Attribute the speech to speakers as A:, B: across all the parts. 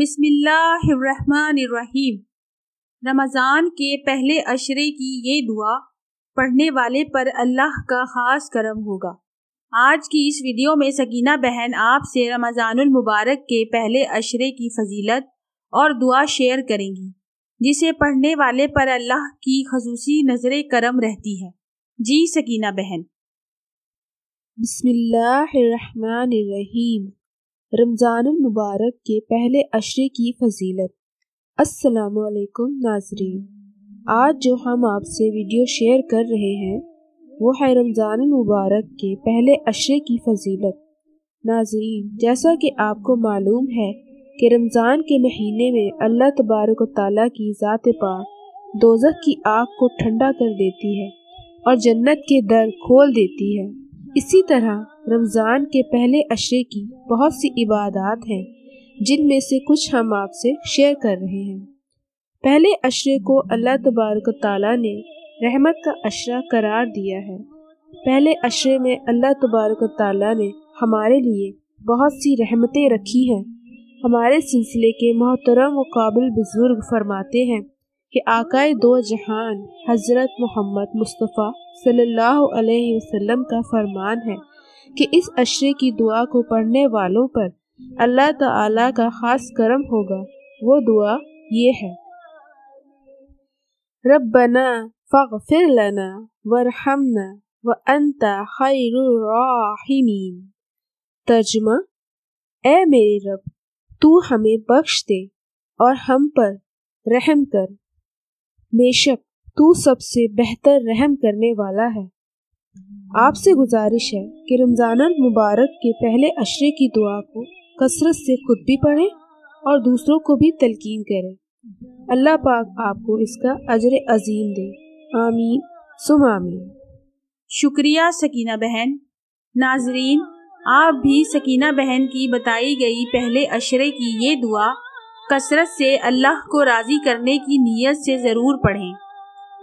A: بسم اللہ الرحمن الرحیم۔ رمضان کے پہلے عشرے کی یہ دعا پڑھنے والے پر اللہ کا خاص کرم ہوگا۔ آج کی اس ویڈیو میں سکینہ بہن آپ سے رمضان المبارک کے پہلے عشرے کی فضیلت اور دعا شیئر کریں گی، جسے پڑھنے والے پر اللہ کی خصوصی نظر کرم رہتی ہے۔ جی سکینہ بہن۔
B: بسم اللہ الرحمن الرحیم۔ رمضان المبارک کے پہلے عشرے کی فضیلت۔ السلام علیکم ناظرین۔ آج جو ہم آپ سے ویڈیو شیئر کر رہے ہیں، وہ ہے رمضان المبارک کے پہلے عشرے کی فضیلت۔ ناظرین، جیسا کہ آپ کو معلوم ہے کہ رمضان کے مہینے میں اللہ تبارک و تعالیٰ کی ذات پاک دوزخ کی آگ کو ٹھنڈا کر دیتی ہے اور جنت کے در کھول دیتی ہے۔ اسی طرح رمضان کے پہلے عشرے کی بہت سی عبادات ہیں، جن میں سے کچھ ہم آپ سے شیئر کر رہے ہیں۔ پہلے عشرے کو اللہ تبارک تعالیٰ نے رحمت کا عشرہ قرار دیا ہے۔ پہلے عشرے میں اللہ تبارک تعالیٰ نے ہمارے لیے بہت سی رحمتیں رکھی ہیں۔ ہمارے سلسلے کے محترم و قابل بزرگ فرماتے ہیں کہ آقائے دو جہان حضرت محمد مصطفیٰ صلی اللہ علیہ وسلم کا فرمان ہے۔ کہ اس عشرے کی دعا کو پڑھنے والوں پر اللہ تعالی کا خاص کرم ہوگا۔ وہ دعا یہ ہے۔ ربنا فاغفر لنا ورحمنا وانت خیر الراحمین۔ ترجمہ اے میرے رب، تو ہمیں بخش دے اور ہم پر رحم کر۔ بے شک تو سب سے بہتر رحم کرنے والا ہے۔ آپ سے گزارش ہے کہ رمضان المبارک کے پہلے عشرے کی دعا کو کثرت سے خود بھی پڑھیں اور دوسروں کو بھی تلقین کریں۔ اللہ پاک آپ کو اس کا اجر عظیم دے۔ آمین۔ سم آمین۔
A: شکریہ سکینہ بہن۔ ناظرین، آپ بھی سکینہ بہن کی بتائی گئی پہلے عشرے کی یہ دعا کثرت سے اللہ کو راضی کرنے کی نیت سے ضرور پڑھیں۔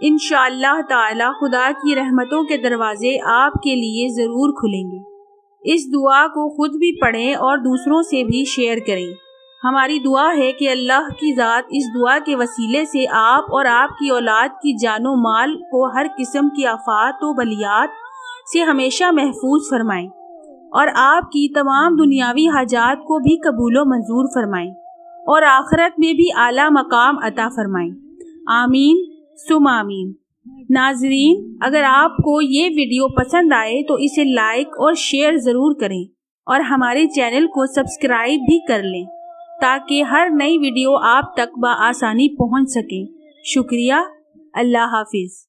A: انشاءاللہ اللہ تعالی خدا کی رحمتوں کے دروازے آپ کے لیے ضرور کھلیں گے۔ اس دعا کو خود بھی پڑھیں اور دوسروں سے بھی شیئر کریں۔ ہماری دعا ہے کہ اللہ کی ذات اس دعا کے وسیلے سے آپ اور آپ کی اولاد کی جان و مال کو ہر قسم کی آفات و بلیات سے ہمیشہ محفوظ فرمائیں اور آپ کی تمام دنیاوی حاجات کو بھی قبول و منظور فرمائیں اور آخرت میں بھی اعلیٰ مقام عطا فرمائیں۔ آمین۔ سمامین ناظرین، اگر آپ کو یہ ویڈیو پسند آئے تو اسے لائک اور شیئر ضرور کریں اور ہمارے چینل کو سبسکرائب بھی کر لیں تاکہ ہر نئی ویڈیو آپ تک بآسانی پہنچ سکیں شکریہ۔ اللہ حافظ۔